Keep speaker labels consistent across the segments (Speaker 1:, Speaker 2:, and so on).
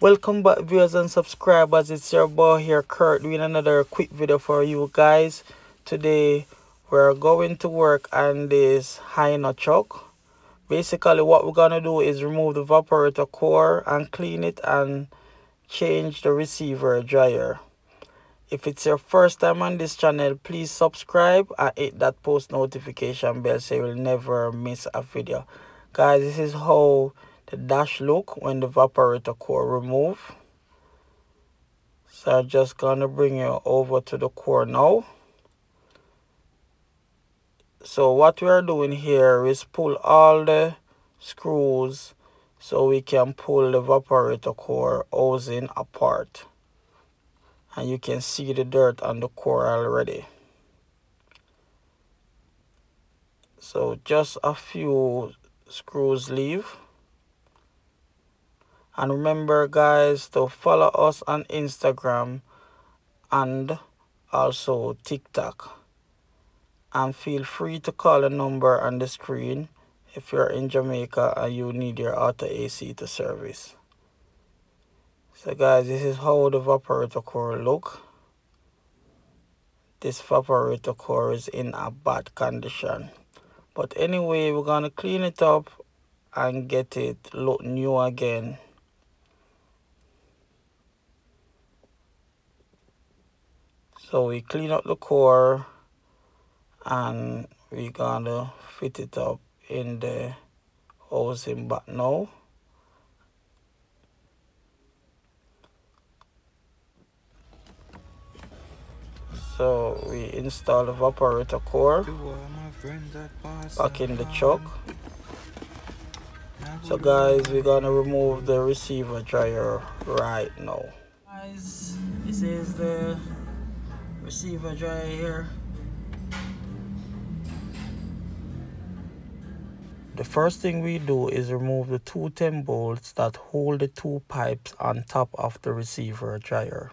Speaker 1: welcome back viewers and subscribers. It's your boy here Kirk doing another quick video for you guys. Today we're going to work on this Hino chuck basically what we're gonna do is remove the evaporator core and clean it and change the receiver dryer. If it's your first time on this channel please subscribe and hit that post notification bell so you'll never miss a video. Guys this is how the dash look when the evaporator core remove. So I'm just gonna bring you over to the core now. So what we are doing here is pull all the screws so we can pull the evaporator core housing apart. And you can see the dirt on the core already. So just a few screws leave and remember guys to follow us on instagram and also tiktok. And feel free to call a number on the screen if you're in jamaica and you need your auto ac to service. So guys this is how the evaporator core look. This evaporator core is in a bad condition. But anyway we're gonna clean it up and get it look new again so we clean up the core and we're gonna fit it up in the housing back now. So we install the evaporator core back in the chuck so guys we're gonna remove the receiver dryer right now. Guys this is the receiver dryer here the first thing we do is remove the two 10 bolts that hold the two pipes on top of the receiver dryer.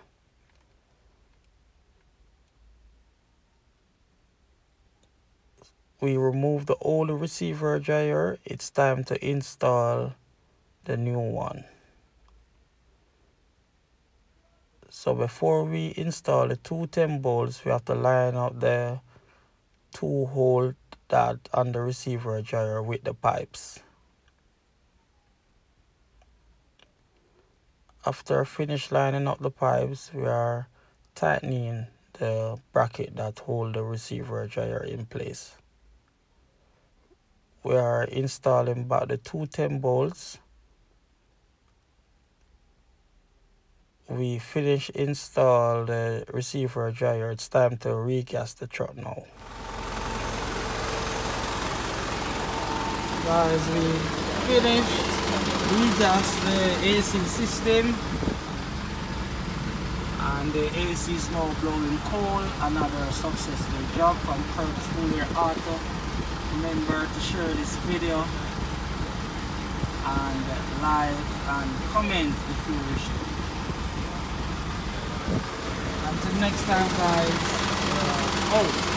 Speaker 1: We remove the old receiver dryer. It's time to install the new one so before we install the two 10 bolts we have to line up the two hole that on the receiver dryer with the pipes. After finish lining up the pipes we are tightening the bracket that hold the receiver dryer in place. We are installing back the two 10 bolts we finish install the receiver dryer. It's time to regas the truck now. Guys we finished. Regas the AC system. And the AC is now blowing cold another successful job from Kirk's Cool Air Auto. Remember to share this video. And like and comment if you wish. to. Next time guys. Uh, oh